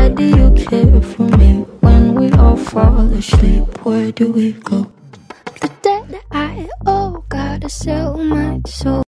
Why do you care for me when we all fall asleep? Where do we go? The debt I oh gotta sell my soul.